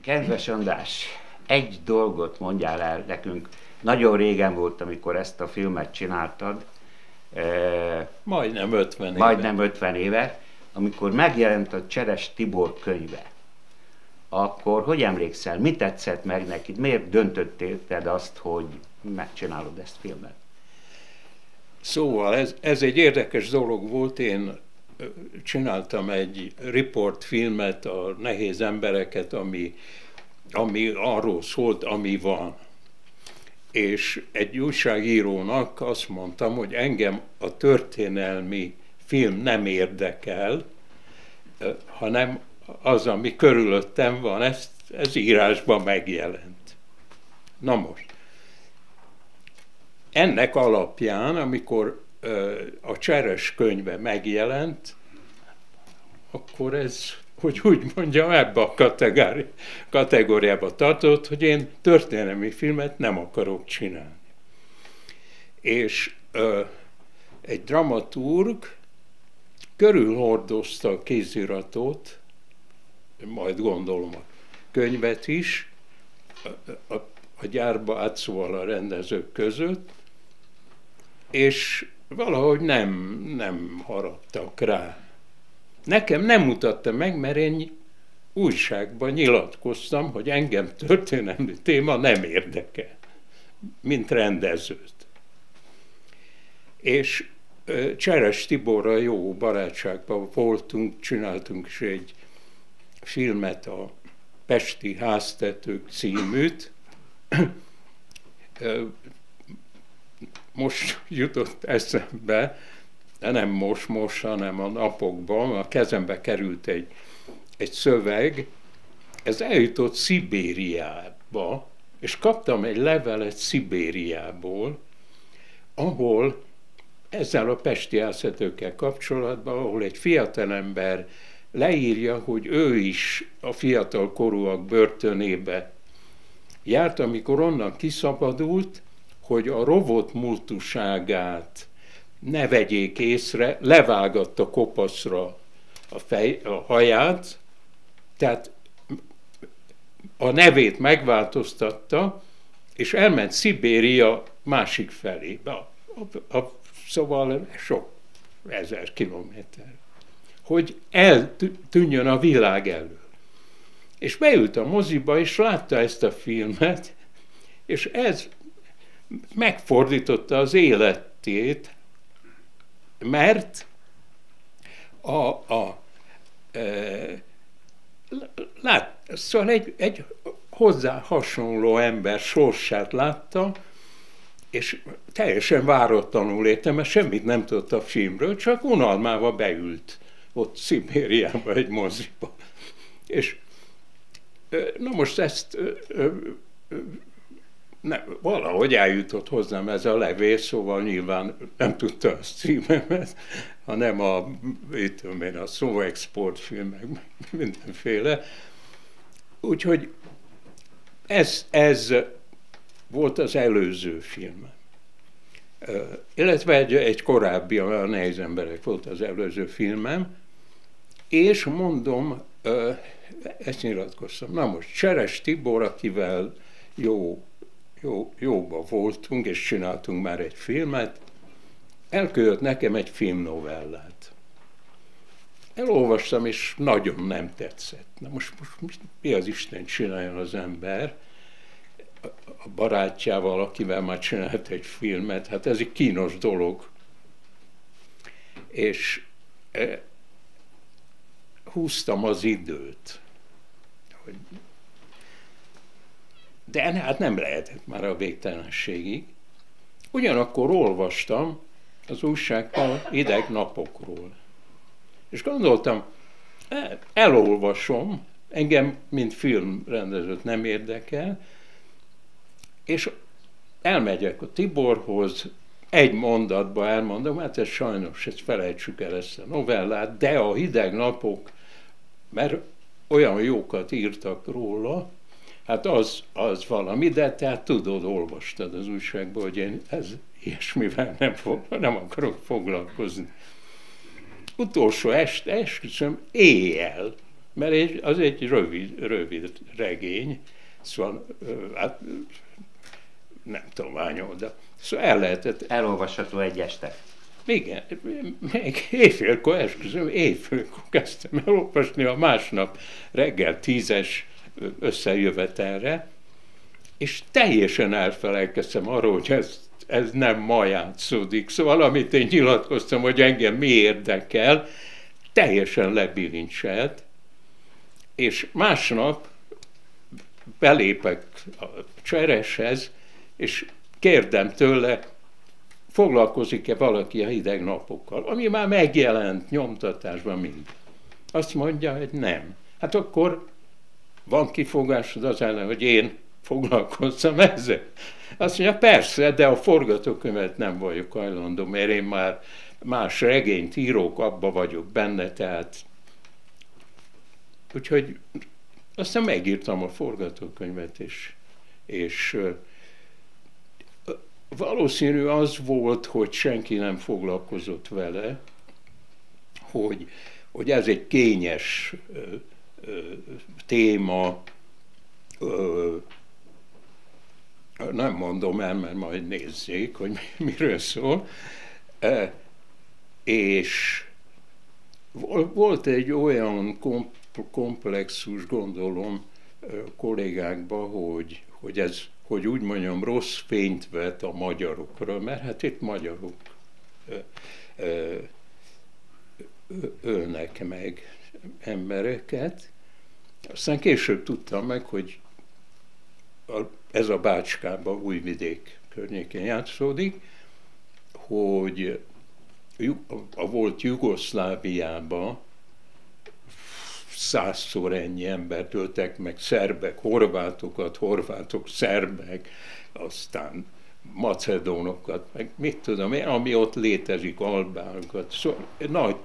Kedves András, egy dolgot mondjál el nekünk. Nagyon régen volt, amikor ezt a filmet csináltad. Majdnem 50 éve. Majdnem 50 éve, amikor megjelent a Cseres Tibor könyve. Akkor hogy emlékszel, mi tetszett meg neked? Miért döntöttél azt, hogy megcsinálod ezt filmet? Szóval ez, ez egy érdekes dolog volt. Én csináltam egy riportfilmet, a nehéz embereket, ami, ami arról szólt, ami van. És egy újságírónak azt mondtam, hogy engem a történelmi film nem érdekel, hanem az, ami körülöttem van, ez, ez írásban megjelent. Na most, ennek alapján, amikor a Cseres könyve megjelent, akkor ez, hogy úgy mondjam, ebbe a kategóri, kategóriába tartott, hogy én történelmi filmet nem akarok csinálni. És ö, egy dramaturg körülhordozta a kéziratot, majd gondolom a könyvet is, a, a, a gyárba átszóval a rendezők között, és valahogy nem, nem haraptak rá. Nekem nem mutatta meg, mert én újságban nyilatkoztam, hogy engem történelmi téma nem érdekel, mint rendezőt. És Cseres Tiborra jó barátságban voltunk, csináltunk is egy filmet, a Pesti Háztetők címűt, most jutott eszembe, de nem most, most, hanem a napokban, a kezembe került egy, egy szöveg, ez eljutott Szibériába, és kaptam egy levelet Szibériából, ahol ezzel a pesti elszetőkkel kapcsolatban, ahol egy fiatalember leírja, hogy ő is a fiatal korúak börtönébe járt, amikor onnan kiszabadult, hogy a rovott multuságát ne vegyék észre, levágatta kopaszra a, fej, a haját, tehát a nevét megváltoztatta, és elment Szibéria másik felébe, a, a, a, szóval sok ezer kilométer, hogy eltűnjön a világ elől. És beült a moziba, és látta ezt a filmet, és ez megfordította az életét, mert a, a e, lát, szóval egy, egy hozzá hasonló ember sorsát látta, és teljesen váratlanul értem, mert semmit nem tudott a filmről, csak unalmával beült ott Szibériába egy moziba. És na most ezt ne, valahogy eljutott hozzám ez a levél, szóval nyilván nem tudta a címemet, hanem a, itt én, a Slow Export filmek, mindenféle. Úgyhogy ez, ez volt az előző film. Illetve egy, egy korábbi, a Nehéz Emberek volt az előző filmem, és mondom, ezt nyilatkoztam. Na most Cseres Tibor, akivel jó jó, jóba voltunk, és csináltunk már egy filmet, elküldött nekem egy filmnovellát. Elolvastam, és nagyon nem tetszett. Na most, most mi az Isten csináljon az ember? A barátjával, akivel már csinált egy filmet, hát ez egy kínos dolog. És e, húztam az időt, hogy de hát nem lehetett már a végtelenségig. Ugyanakkor olvastam az újságban ideg napokról. És gondoltam, e, elolvasom, engem, mint filmrendezőt nem érdekel, és elmegyek a Tiborhoz, egy mondatba elmondom, hát ez sajnos, ezt felejtsük el ezt a novellát, de a hideg napok, mert olyan jókat írtak róla, Hát az, az valami, de tehát tudod, olvastad az újságban, hogy én ez ilyesmivel nem, fog, nem akarok foglalkozni. Utolsó este, esküszöm, éjjel mert az egy rövid, rövid regény, szóval hát nem tudom hány oldal. Szóval el lehetett... Elolvasható egy este. Igen, még éjfélkor, esküszöm, éjfélkor kezdtem elolvasni a másnap reggel tízes összejövetelre, és teljesen elfelelkeztem arról, hogy ez, ez nem ma játszódik. Szóval amit én nyilatkoztam, hogy engem mi érdekel, teljesen lebilincselt, és másnap belépek a csereshez, és kérdem tőle, foglalkozik-e valaki a hideg napokkal, ami már megjelent nyomtatásban mind. Azt mondja, hogy nem. Hát akkor van kifogásod az ellen, hogy én foglalkozzam ezzel. Azt mondja, persze, de a forgatókönyvet nem vagyok hajlandó, mert én már más regényt írok, abba vagyok benne, tehát úgyhogy aztán megírtam a forgatókönyvet, és, és valószínű az volt, hogy senki nem foglalkozott vele, hogy, hogy ez egy kényes téma, nem mondom el, mert majd nézzék, hogy miről szól, e, és volt egy olyan komplexus, gondolom, kollégákba, hogy, hogy ez hogy úgy mondjam, rossz fényt vet a magyarokra, mert hát itt magyarok ölnek meg embereket. Aztán később tudtam meg, hogy ez a Bácskában, Újvidék környékén játszódik, hogy a volt Jugoszláviában százszor ennyi embert öltek meg, szerbek, horvátokat, horvátok, szerbek, aztán macedónokat, meg mit tudom én, ami ott létezik, albánokat. Szóval nagy,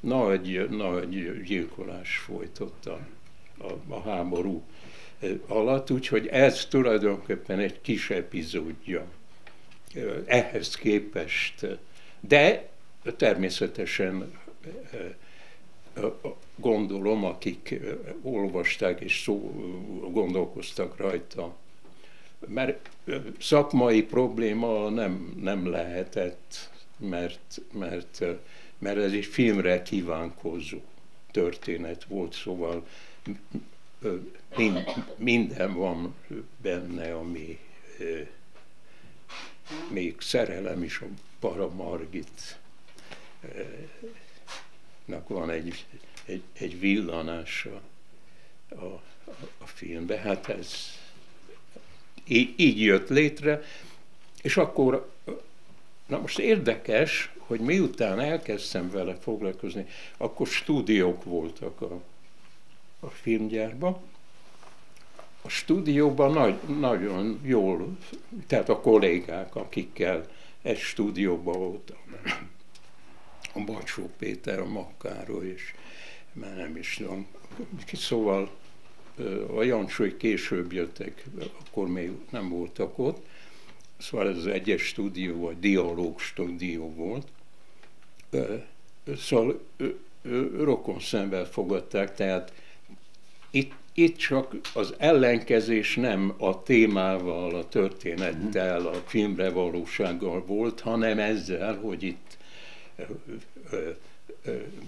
nagy, nagy gyilkolás folytott a, a, háború alatt, úgyhogy ez tulajdonképpen egy kis epizódja ehhez képest. De természetesen gondolom, akik olvasták és szó, gondolkoztak rajta. Mert szakmai probléma nem, nem lehetett, mert, mert, mert ez egy filmre kívánkozó történet volt, szóval mind, minden van benne, ami még szerelem is a Paramargit van egy egy, egy villanása a, a, a filmbe. Hát ez így, így jött létre, és akkor, na most érdekes, hogy miután elkezdtem vele foglalkozni, akkor stúdiók voltak a, a filmgyárban. A stúdióban nagy, nagyon jól, tehát a kollégák, akikkel egy stúdióban voltam, a Bacsó Péter, a Makkáról, és már nem is tudom. Szóval a Jancsói később jöttek, akkor még nem voltak ott. Szóval ez az egyes stúdió, vagy dialóg stúdió volt. Szóval rokon szemben fogadták, tehát itt, itt csak az ellenkezés nem a témával, a történettel, a filmre valósággal volt, hanem ezzel, hogy itt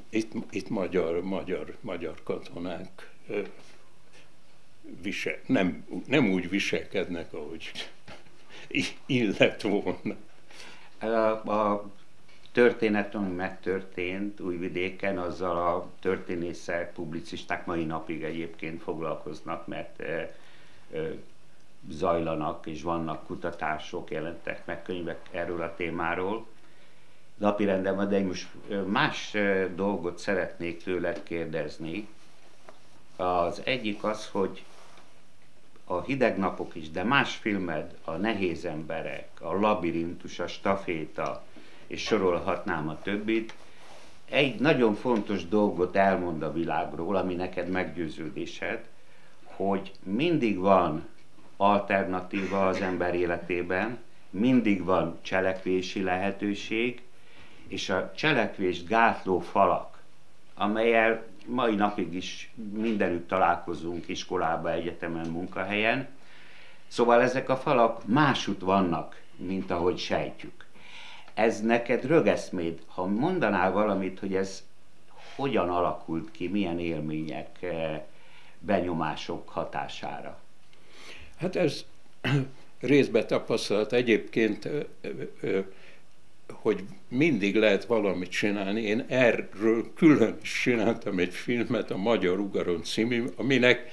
itt, itt magyar, magyar, magyar katonák visel, nem, nem úgy viselkednek, ahogy illet volna. A, a történet, ami megtörtént Újvidéken, azzal a történészek, publicisták mai napig egyébként foglalkoznak, mert zajlanak és vannak kutatások, jelentek meg könyvek erről a témáról napirendem van, de én most más dolgot szeretnék tőled kérdezni. Az egyik az, hogy a hideg napok is, de más filmed, a nehéz emberek, a labirintus, a staféta, és sorolhatnám a többit, egy nagyon fontos dolgot elmond a világról, ami neked meggyőződésed, hogy mindig van alternatíva az ember életében, mindig van cselekvési lehetőség, és a cselekvés gátló falak, amelyel mai napig is mindenütt találkozunk iskolába, egyetemen, munkahelyen. Szóval ezek a falak másút vannak, mint ahogy sejtjük. Ez neked rögeszméd, ha mondanál valamit, hogy ez hogyan alakult ki, milyen élmények, eh, benyomások hatására? Hát ez részbe tapasztalat. Egyébként, hogy mindig lehet valamit csinálni. Én erről külön is csináltam egy filmet, a Magyar Ugaron című, aminek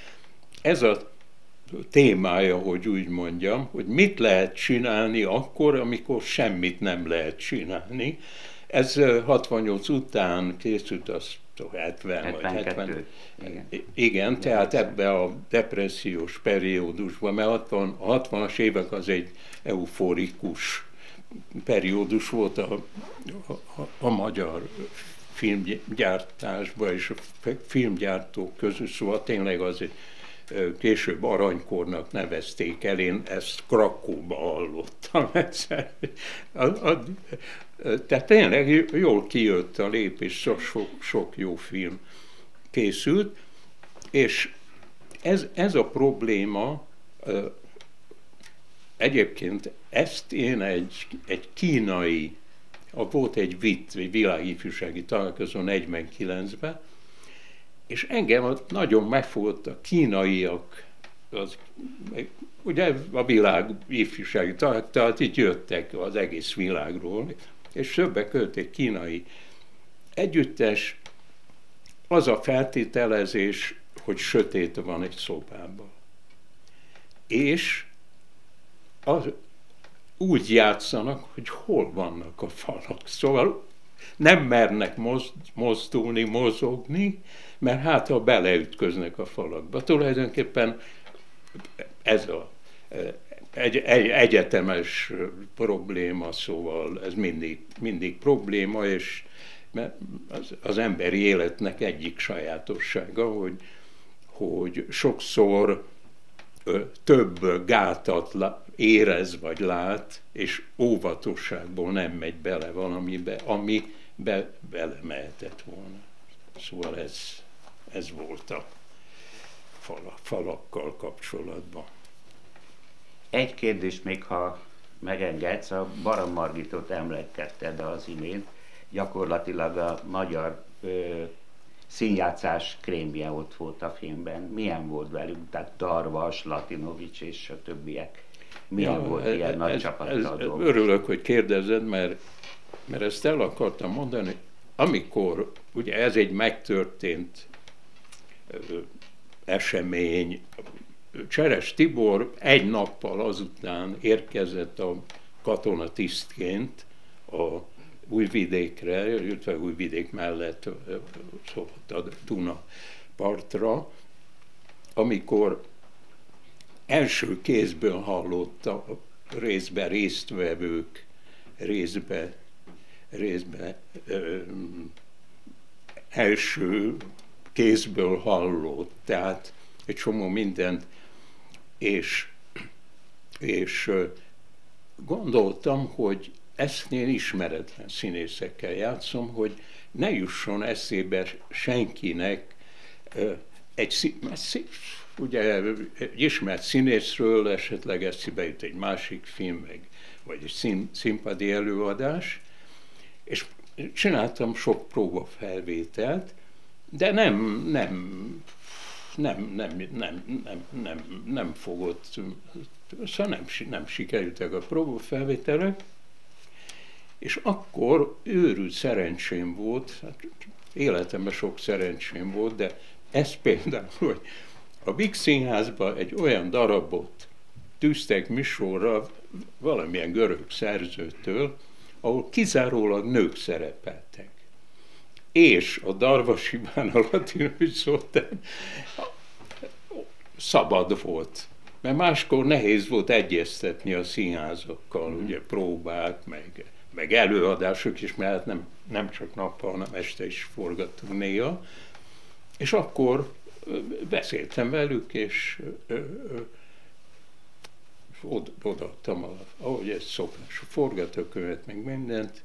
ez a témája, hogy úgy mondjam, hogy mit lehet csinálni akkor, amikor semmit nem lehet csinálni. Ez 68 után készült, az 70 vagy 70. Igen, igen tehát ebbe a depressziós periódusban, mert 60, a 60-as évek az egy euforikus periódus volt a, a, a magyar filmgyártásban és a filmgyártók között, szóval tényleg az egy később aranykornak nevezték el, én ezt Krakóba hallottam egyszer. A, a, tehát tényleg jól kijött a lépés, sok, sok, jó film készült, és ez, ez a probléma, egyébként ezt én egy, egy kínai, volt egy VIT, egy világifjúsági találkozó 49-ben, és engem nagyon megfogott a kínaiak, az, ugye a világ ifjúsági tehát itt jöttek az egész világról, és többek között egy kínai együttes, az a feltételezés, hogy sötét van egy szobában. És az, úgy játszanak, hogy hol vannak a falak. Szóval nem mernek mozdulni, mozogni, mert hát ha beleütköznek a falakba. Tulajdonképpen ez a egy, egy egyetemes probléma, szóval ez mindig, mindig probléma, és az, az emberi életnek egyik sajátossága, hogy, hogy sokszor több gátat érez vagy lát, és óvatosságból nem megy bele valamibe, ami be, bele mehetett volna. Szóval ez, ez volt a falakkal kapcsolatban. Egy kérdés még, ha megengedsz, a Baram Margitot emlegetted az imént, gyakorlatilag a magyar ö, színjátszás krémje ott volt a filmben. Milyen volt velük? Tehát Darvas, Latinovics és a többiek. Milyen ja, volt ez, ilyen nagy csapattal Örülök, hogy kérdezed, mert, mert ezt el akartam mondani. Amikor, ugye ez egy megtörtént esemény, Cseres Tibor egy nappal azután érkezett a katonatisztként a Újvidékre, illetve Újvidék mellett szóval a Duna partra, amikor első kézből hallotta részbe résztvevők, részbe, részbe ö, első kézből hallott, tehát egy csomó mindent. És, és gondoltam, hogy ezt én ismeretlen színészekkel játszom, hogy ne jusson eszébe senkinek egy, ugye, egy ismert színészről esetleg eszébe jut egy másik film, meg, vagy egy szín, színpadi előadás, és csináltam sok próbafelvételt, de nem, nem nem, nem, nem, nem, nem, nem fogott, szóval nem, nem sikerültek a próbafelvételek, és akkor őrült szerencsém volt, hát életemben sok szerencsém volt, de ez például, hogy a Big Színházban egy olyan darabot tűztek misorra valamilyen görög szerzőtől, ahol kizárólag nők szerepeltek és a Darvasibán a Latinovics Zoltán szabad volt. Mert máskor nehéz volt egyeztetni a színházakkal, mm. ugye próbák, meg, meg előadások is, mert nem, nem csak nappal, hanem este is forgattunk néha. És akkor beszéltem velük, és ö, odaadtam, ahogy ez szokás, a forgatókönyvet, meg mindent,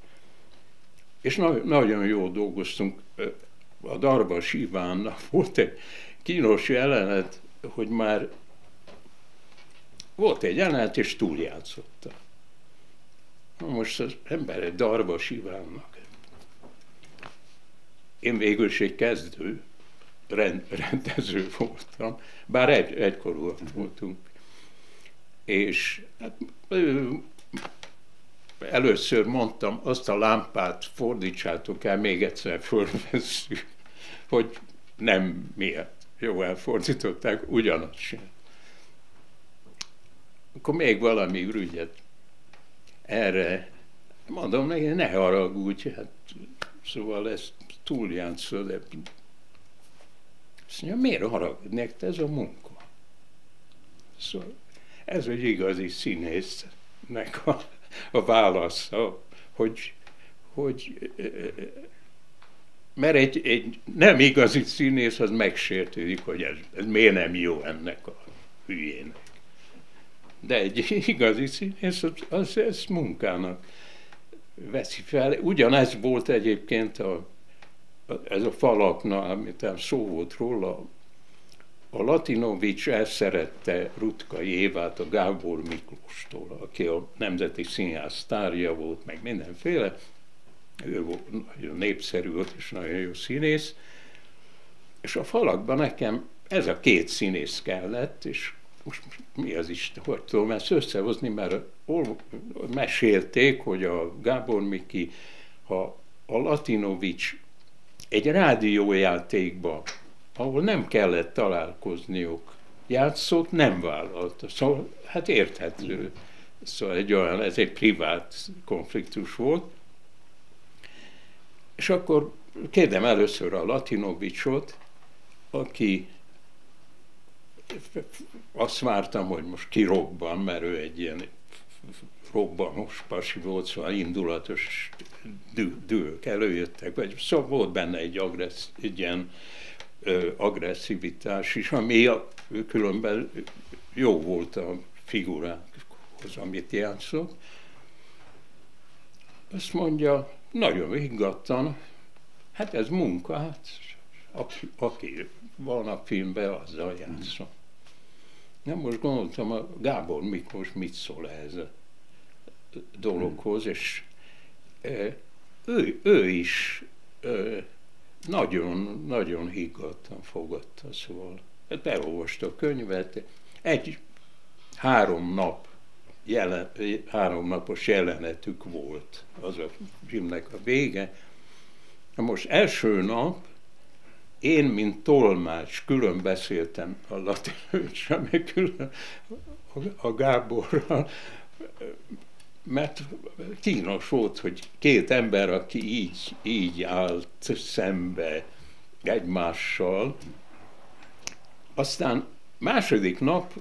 és na- nagyon jól dolgoztunk. a Darvas Ivánnak volt egy kínos jelenet, hogy már volt egy jelenet, és túljátszotta. Na most az ember egy Darvas Ivánnak. Én végül is egy kezdő rend, rendező voltam, bár egy, egykorúak voltunk. És hát, először mondtam, azt a lámpát fordítsátok el, még egyszer fölvesszük, hogy nem miért. Jó, elfordították, ugyanaz sem. Akkor még valami ürügyet erre mondom neki, ne haragudj, hát szóval ezt túljátszol, de azt mondja, miért haragudnék, ez a munka. Szóval ez egy igazi színésznek a, a válasza, hogy, hogy mert egy, egy nem igazi színész az megsértődik, hogy ez, ez miért nem jó ennek a hülyének. De egy igazi színész az, az ezt munkának veszi fel. Ugyanez volt egyébként a, ez a falaknál, amit szó volt róla, a Latinovics elszerette Rutka Évát a Gábor Miklóstól, aki a Nemzeti Színház sztárja volt, meg mindenféle. Ő volt, nagyon népszerű volt, és nagyon jó színész. És a falakban nekem ez a két színész kellett, és most mi az Isten, hogy tudom ezt összehozni, mert mesélték, hogy a Gábor Miki, ha a Latinovics egy rádiójátékba ahol nem kellett találkozniuk, játszott, nem vállalta. Szóval, hát érthető. Szóval egy olyan, ez egy privát konfliktus volt. És akkor kérdem először a Latinovicsot, aki azt vártam, hogy most kirobban, mert ő egy ilyen robbanos pasi volt, szóval indulatos dühök előjöttek, vagy szóval volt benne egy agressz, egy ilyen agresszivitás is, ami a, különben jó volt a figurákhoz, amit játszott. Azt mondja, nagyon higgadtan, hát ez munka, hát aki, aki van a filmben, azzal játszom. Nem most gondoltam, a Gábor Miklós mit szól ehhez a dologhoz, és ő, ő is nagyon, nagyon higgadtan fogadta, szóval hát elolvasta a könyvet, egy három nap jelen, három napos jelenetük volt az a filmnek a vége. Na most első nap én, mint tolmács, külön beszéltem a latinőcsre, meg külön a Gáborral, mert kínos volt, hogy két ember, aki így, így állt szembe egymással, aztán második nap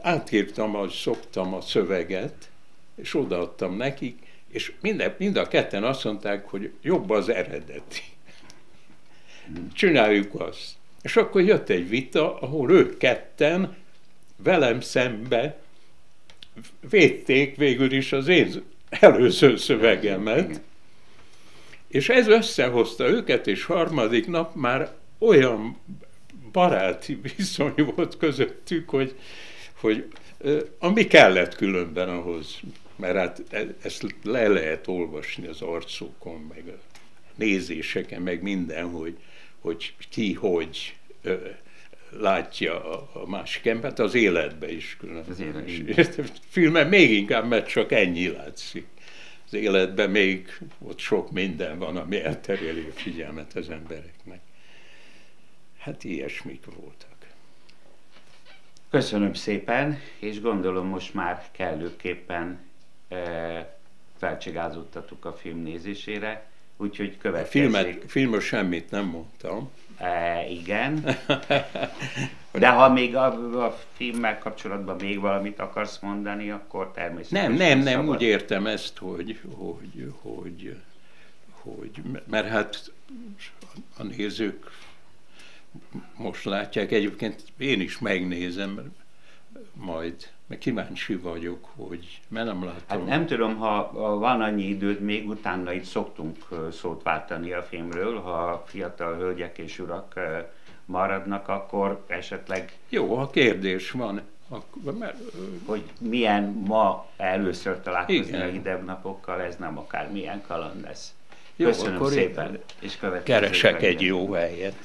átírtam, ahogy szoktam a szöveget, és odaadtam nekik, és mind, mind a ketten azt mondták, hogy jobb az eredeti. Csináljuk azt. És akkor jött egy vita, ahol ők ketten velem szembe védték végül is az én előző szövegemet, és ez összehozta őket, és harmadik nap már olyan baráti viszony volt közöttük, hogy, hogy ami kellett különben ahhoz, mert hát e, ezt le lehet olvasni az arcokon, meg a nézéseken, meg minden, hogy, hogy ki hogy látja a, a másik embert, az életbe is. Az élet, filmen még inkább, mert csak ennyi látszik. Az életben még ott sok minden van, ami elterjeli a figyelmet az embereknek. Hát ilyesmik voltak. Köszönöm szépen, és gondolom most már kellőképpen e, felcsigázottatok a film nézésére, úgyhogy következik. A filmet, filmről semmit nem mondtam. E, igen. De ha még a, a filmmel kapcsolatban még valamit akarsz mondani, akkor természetesen Nem, nem, nem, szabad. úgy értem ezt, hogy, hogy, hogy, hogy, mert hát a nézők most látják, egyébként én is megnézem, majd, mert kíváncsi vagyok, hogy, mert nem látom. Hát nem tudom, ha van annyi időd, még utána itt szoktunk szót váltani a filmről, ha fiatal hölgyek és urak maradnak, akkor esetleg... Jó, ha kérdés van, akkor, mert, hogy milyen ma először találkozni igen. a hideg napokkal, ez nem akár milyen kaland lesz. Jó, Köszönöm akkor szépen, és Keresek egy jó helyet.